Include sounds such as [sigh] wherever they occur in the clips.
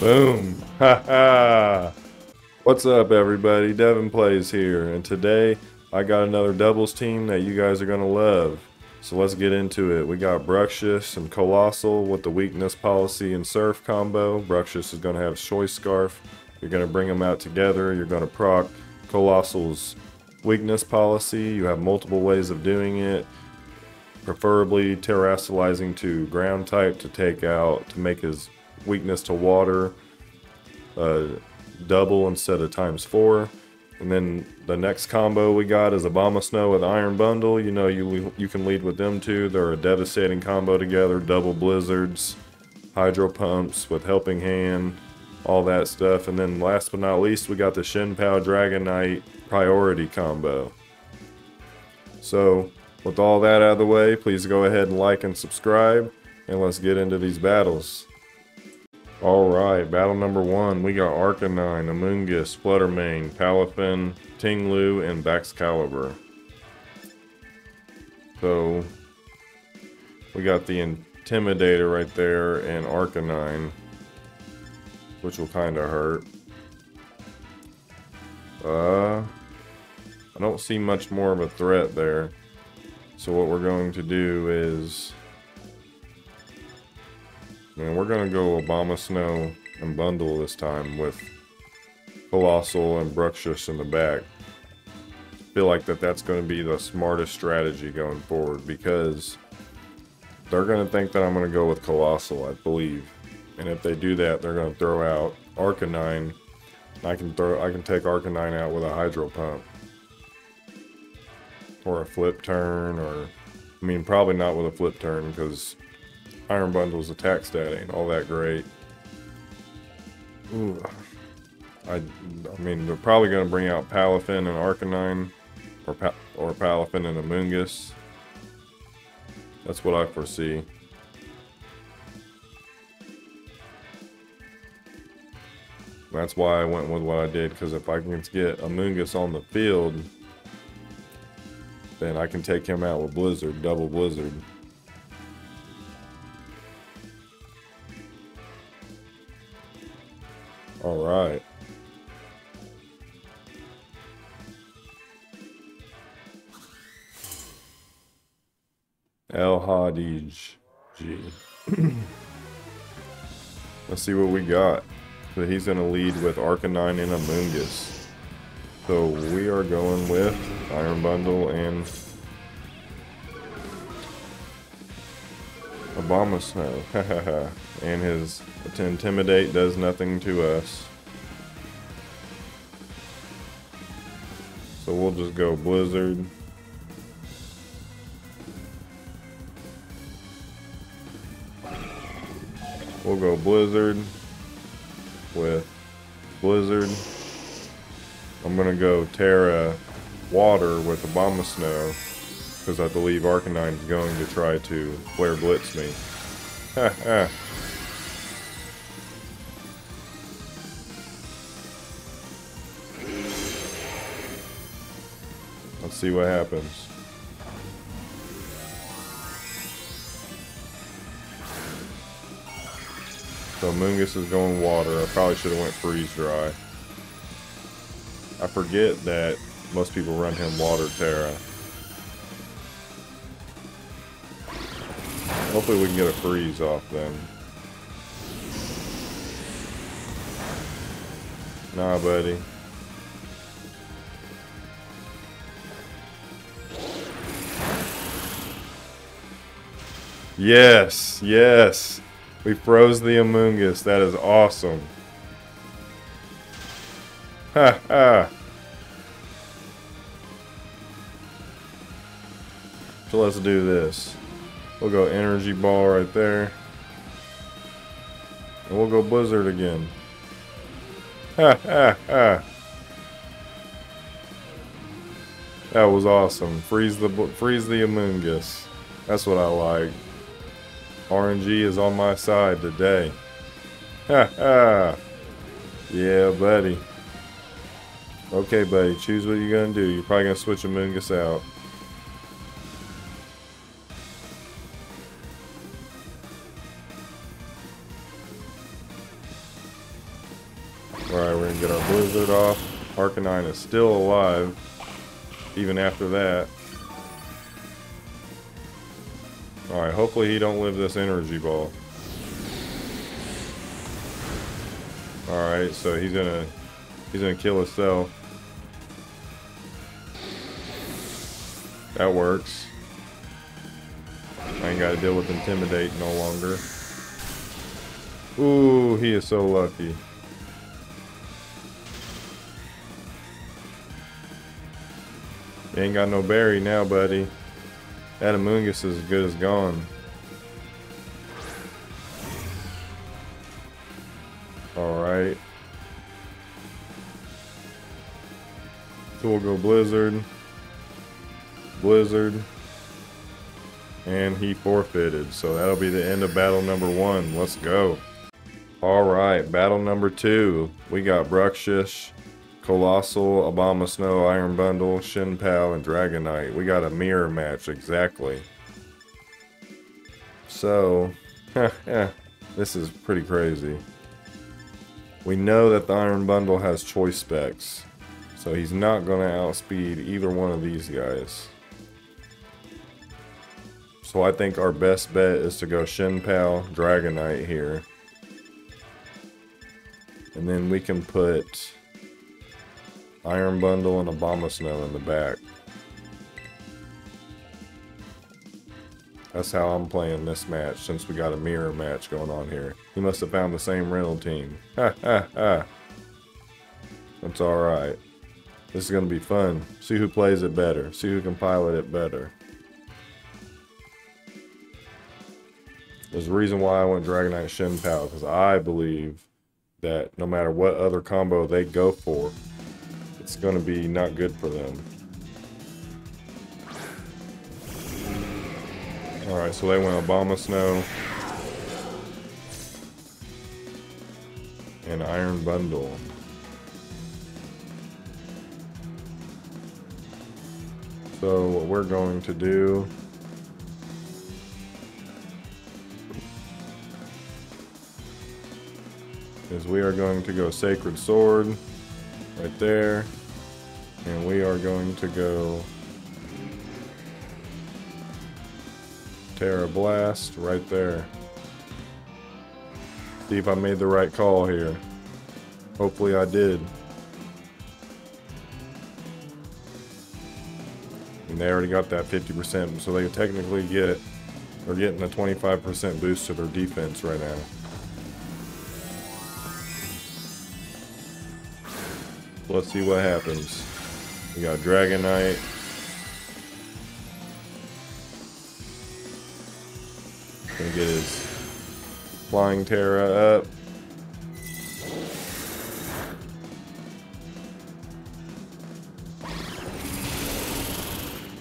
Boom. Ha [laughs] ha. What's up, everybody? Devon Plays here, and today I got another doubles team that you guys are going to love. So let's get into it. We got Bruxish and Coalossal with the weakness policy and surf combo. Bruxish is going to have choice scarf. You're going to bring them out together. You're going to proc Coalossal's weakness policy. You have multiple ways of doing it. Preferably terastallizing to ground type to take out, to make his weakness to water uh, double instead of times four. And then the next combo we got is Obama Abomasnow with Iron Bundle. You know, you you can lead with them too. They're a devastating combo together. Double Blizzards, Hydro Pumps with Helping Hand, all that stuff. And then last but not least, we got the Chien-Pao Dragon Knight Priority combo. So, with all that out of the way, please go ahead and like and subscribe. And let's get into these battles. Alright, battle number one. We got Arcanine, Amoonguss, Flutter Mane, Palafin, Ting-Lu, and Baxcalibur. So, we got the Intimidator right there and Arcanine, which will kind of hurt. Uh, I don't see much more of a threat there. So what we're going to do is Man, we're gonna go Obama Snow and Bundle this time with Coalossal and Bruxish in the back. feel like that that's going to be the smartest strategy going forward because they're going to think that I'm going to go with Coalossal, I believe. And if they do that, they're going to throw out Arcanine. I can throw, I can take Arcanine out with a Hydro Pump. Or a flip turn, or, I mean, probably not with a flip turn because Iron Bundle's attack stat ain't all that great. Ooh. I, I mean, they're probably going to bring out Palafin and Arcanine, or, pa or Palafin and Amoonguss. That's what I foresee. That's why I went with what I did, because if I can get Amoonguss on the field, then I can take him out with Blizzard, double Blizzard. All right. El Hadij G. [clears throat] Let's see what we got. So he's going to lead with Arcanine and Amoonguss. So we are going with Iron Bundle and Abomasnow. [laughs] and his to intimidate does nothing to us. So we'll just go Blizzard. We'll go Blizzard with Blizzard. I'm gonna go Tera Water with Abomasnow because I believe Arcanine is going to try to Flare Blitz me. [laughs] Let's see what happens. So Mungus is going water. I probably should have went freeze dry. I forget that most people run him water Tera. Hopefully we can get a freeze off then. Nah, buddy. Yes, yes. We froze the Amoonguss. That is awesome. Ha ha. So let's do this. We'll go Energy Ball right there. And we'll go Blizzard again. Ha ha ha. That was awesome. Freeze the freeze the Amoonguss. That's what I like. RNG is on my side today. Ha ha. Yeah, buddy. Okay, buddy. Choose what you're going to do. You're probably going to switch Amoonguss out. Blizzard off. Arcanine is still alive, even after that. Alright, hopefully he don't live this energy ball. Alright, so he's gonna he's gonna kill himself. That works. I ain't gotta deal with intimidate no longer. Ooh, he is so lucky. Ain't got no berry now, buddy. That Adamungus is as good as gone. Alright. So we'll go Blizzard. Blizzard. And he forfeited. So that'll be the end of battle number one. Let's go. Alright, battle number two. We got Bruxish Coalossal, Snow, Iron Bundle, Chien-Pao, and Dragonite. We got a mirror match, exactly. So, [laughs] this is pretty crazy. We know that the Iron Bundle has choice specs, so he's not going to outspeed either one of these guys. So I think our best bet is to go Chien-Pao, Dragonite here. And then we can put Iron Bundle and Abomasnow in the back. That's how I'm playing this match since we got a mirror match going on here. He must have found the same rental team. Ha ha ha. That's alright. This is going to be fun. See who plays it better. See who can pilot it better. There's a reason why I went Dragonite Chien-Pao, because I believe that no matter what other combo they go for, it's going to be not good for them. Alright, so they went Obama Snow. And Iron Bundle. So what we're going to do is we are going to go Sacred Sword right there. And we are going to go Tera Blast right there. See if I made the right call here. Hopefully I did. And they already got that 50%, so they technically get, they're getting a 25% boost to their defense right now. Let's see what happens. We got Dragonite. Gonna get his Flying Tera up.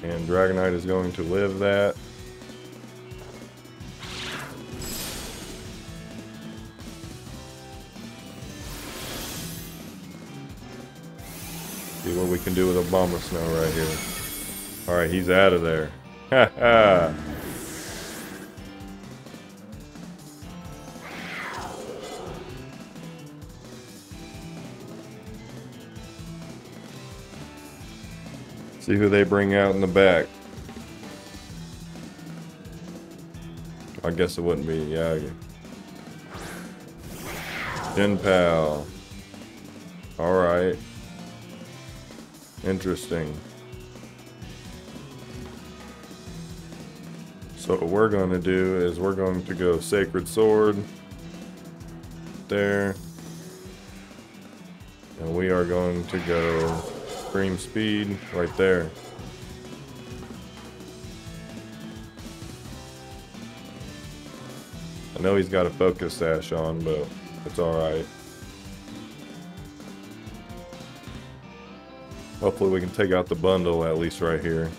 And Dragonite is going to live that. Can do with Abomasnow right here. Alright, he's out of there. Ha [laughs] ha! See who they bring out in the back. I guess it wouldn't be Yagi. Pal. Alright. Interesting. So what we're going to do is we're going to go Sacred Sword. There. And we are going to go Scream Speed right there. I know he's got a focus sash on, but it's alright. Hopefully we can take out the bundle at least right here.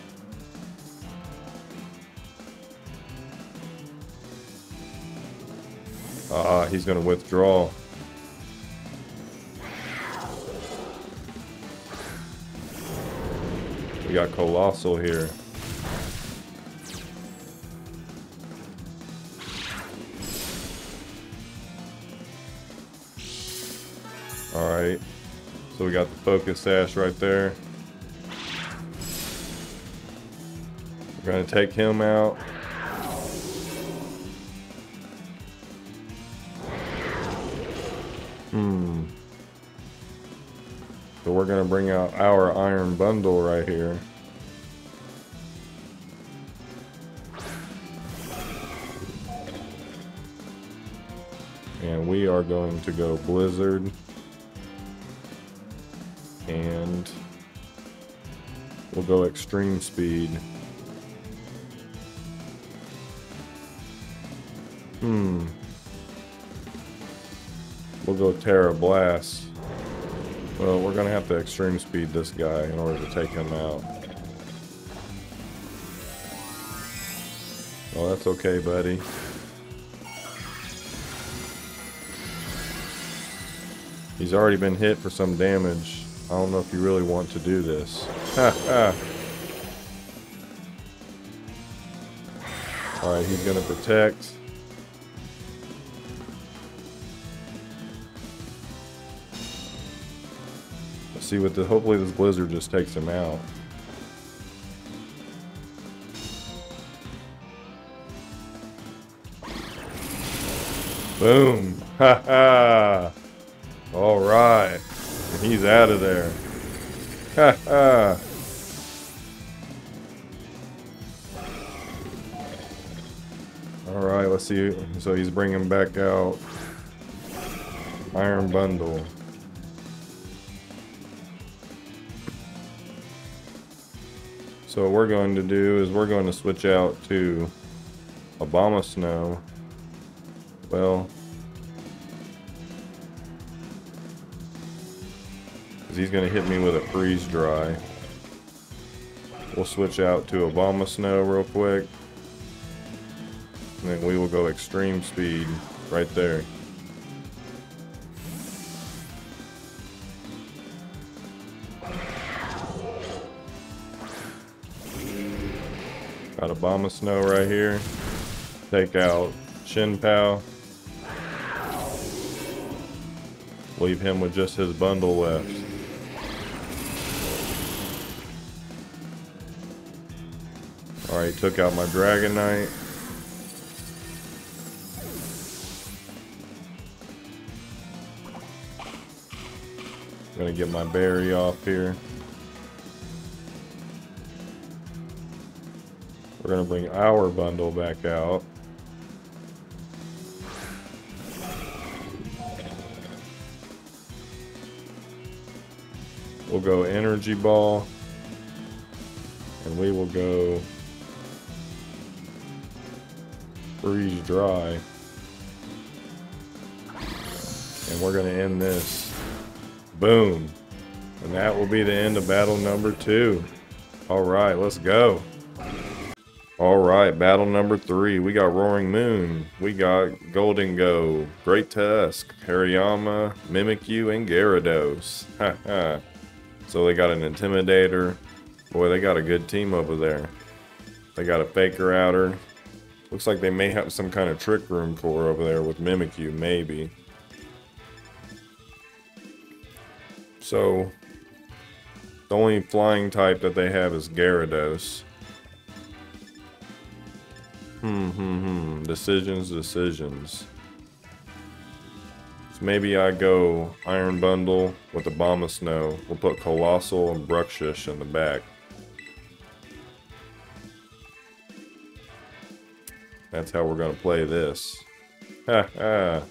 Ah, he's going to withdraw. We got Coalossal here. So we got the focus sash right there. We're gonna take him out. Hmm. So we're gonna bring out our iron bundle right here. And we are going to go blizzard. And we'll go extreme speed. Hmm. We'll go Tera Blast. Well, we're gonna have to extreme speed this guy in order to take him out. Oh, that's okay, buddy. He's already been hit for some damage. I don't know if you really want to do this. [laughs] Alright, he's gonna protect. see what the hopefully this blizzard just takes him out. Boom. [laughs] Ha ha. He's out of there. Ha [laughs] ha. All right, let's see. So he's bringing back out Iron Bundle. So what we're going to do is we're going to switch out to Obama Snow. Well, because he's going to hit me with a freeze dry. We'll switch out to Obama Snow real quick. And then we will go extreme speed right there. Got Abomasnow right here. Take out Chien-Pao. Leave him with just his bundle left. Alright, took out my Dragonite. Gonna get my berry off here. We're to bring our bundle back out. We'll go energy ball. And we will go freeze dry. And we're going to end this. Boom. And that will be the end of battle number two. All right, let's go. Alright, battle number three. We got Roaring Moon. We got Gholdengo, Great Tusk, Hariyama, Mimikyu, and Gyarados. so they got an Intimidator. Boy, they got a good team over there. They got a Faker Outer. Looks like they may have some kind of Trick Room core over there with Mimikyu, maybe. So, the only flying type that they have is Gyarados. Hmm, hmm, hmm. Decisions, decisions. So maybe I go Iron Bundle with Abomasnow. We'll put Coalossal and Bruxish in the back. That's how we're going to play this. Ha ha.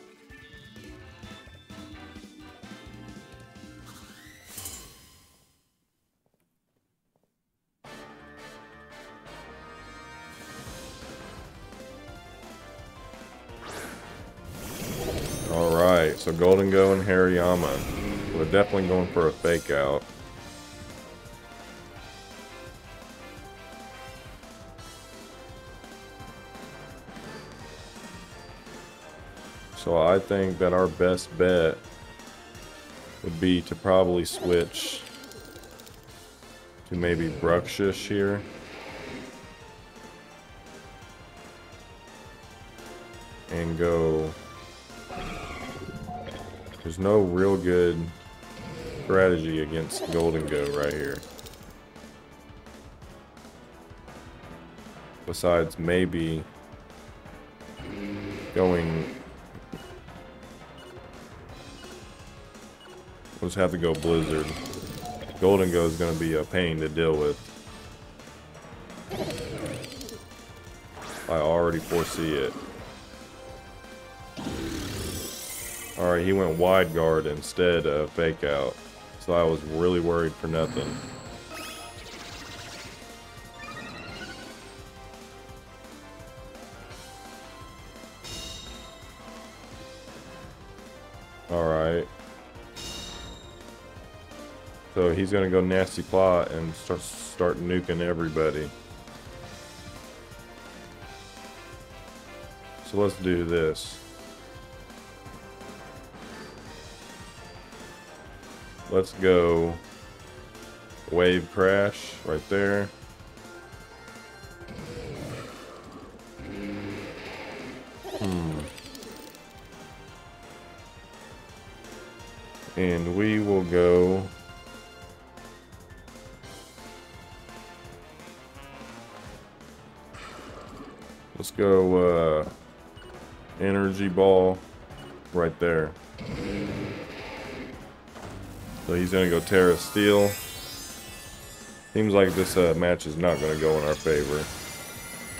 so Gholdengo and Hariyama. We're definitely going for a fake out. So I think that our best bet would be to probably switch to maybe Bruxish here. And go There's no real good strategy against Gholdengo right here. Besides maybe going... We'll just have to go Blizzard. Gholdengo is going to be a pain to deal with. I already foresee it. Alright, he went wide guard instead of fake out. So I was really worried for nothing. Alright. So he's gonna go nasty plot and start start nuking everybody. So let's do this. Let's go wave crash right there. Let's go uh, energy ball right there. So he's going to go Tera Steel. Seems like this uh, match is not going to go in our favor.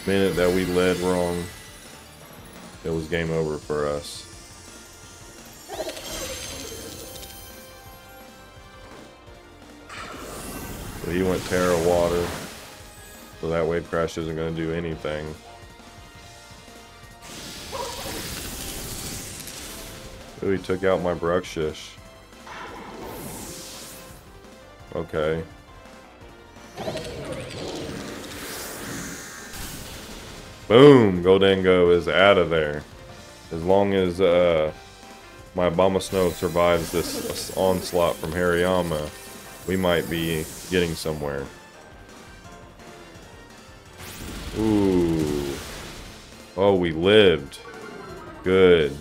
Minute that we led wrong, it was game over for us. So he went Tera Water. So that wave crash isn't going to do anything. Ooh, he took out my Bruxish. Okay. Boom! Gholdengo is out of there. As long as uh, my Abomasnow survives this onslaught from Hariyama, we might be getting somewhere. Ooh. Oh, we lived. Good.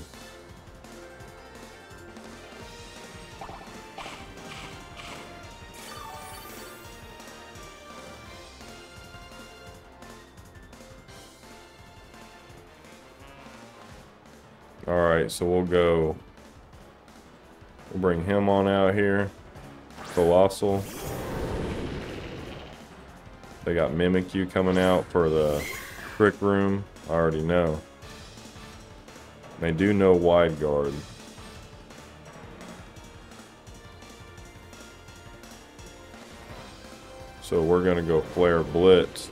Alright, so we'll go... We'll bring him on out here. Coalossal. They got Mimikyu coming out for the Trick Room. I already know. They do know Wide Guard. So we're going to go Flare Blitz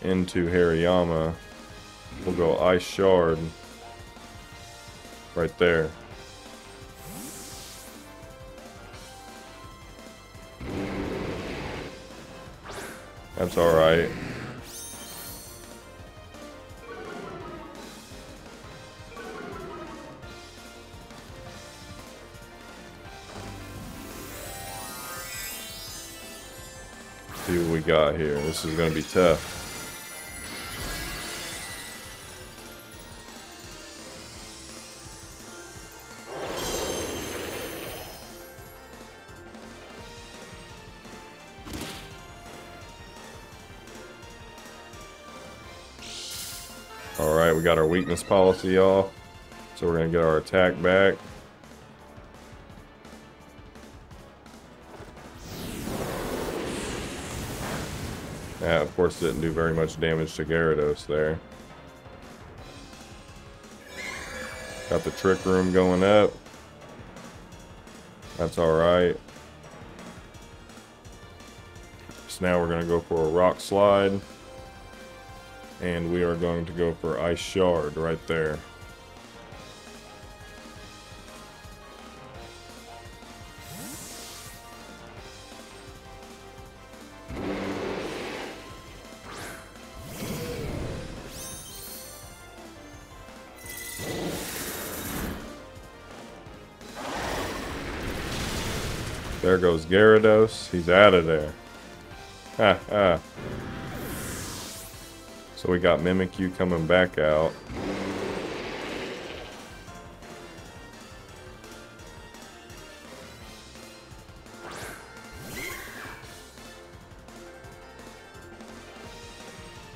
into Hariyama. We'll go Ice Shard right there. That's alright. See what we got here. This is going to be tough. Weakness policy off. So we're going to get our attack back. That, of course, didn't do very much damage to Gyarados there. Got the Trick Room going up. That's alright. So now we're going to go for a Rock Slide. And we are going to go for Ice Shard right there. There goes Gyarados. He's out of there. Ha ha. So we got Mimikyu coming back out.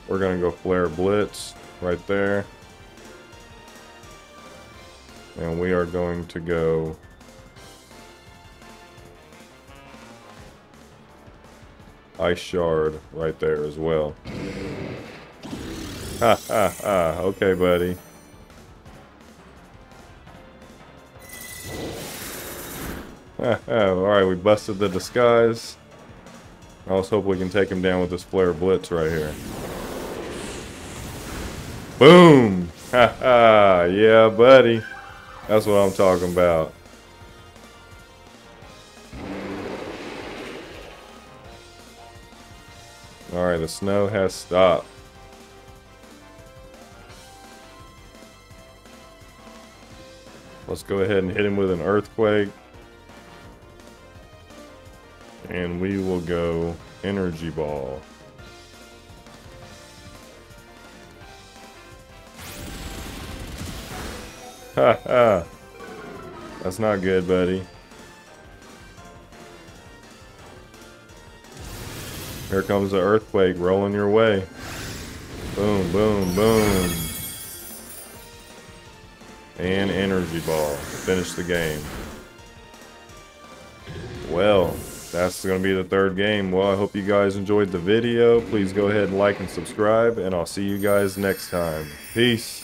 We're going to go Flare Blitz right there. And we are going to go... Ice Shard right there as well. Ha ha ha. Okay, buddy. [laughs] Alright, we busted the disguise. Let's hope we can take him down with this flare blitz right here. Boom! Ha [laughs] ha! Yeah, buddy. That's what I'm talking about. Alright, the snow has stopped. Let's go ahead and hit him with an earthquake. And we will go energy ball. Ha ha. That's not good, buddy. Here comes the earthquake rolling your way. Boom, boom, boom. And energy ball. To finish the game. Well, that's going to be the third game. Well, I hope you guys enjoyed the video. Please go ahead and like and subscribe, and I'll see you guys next time. Peace.